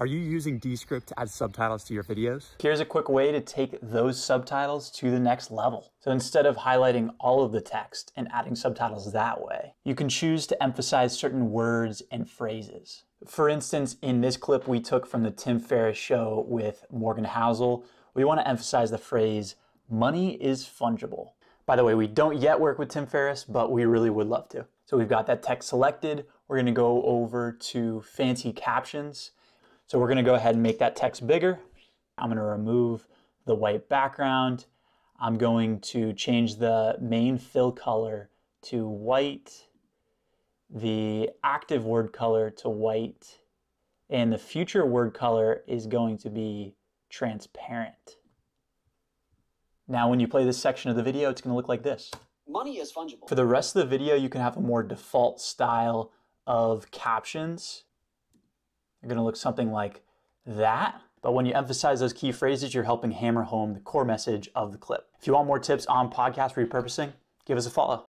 Are you using Descript as subtitles to your videos? Here's a quick way to take those subtitles to the next level. So instead of highlighting all of the text and adding subtitles that way, you can choose to emphasize certain words and phrases. For instance, in this clip we took from the Tim Ferriss show with Morgan Housel, we want to emphasize the phrase, money is fungible. By the way, we don't yet work with Tim Ferriss, but we really would love to. So we've got that text selected. We're gonna go over to fancy captions. So we're gonna go ahead and make that text bigger. I'm gonna remove the white background. I'm going to change the main fill color to white, the active word color to white, and the future word color is going to be transparent. Now when you play this section of the video, it's gonna look like this. Money is fungible. For the rest of the video, you can have a more default style of captions they're going to look something like that. But when you emphasize those key phrases, you're helping hammer home the core message of the clip. If you want more tips on podcast repurposing, give us a follow.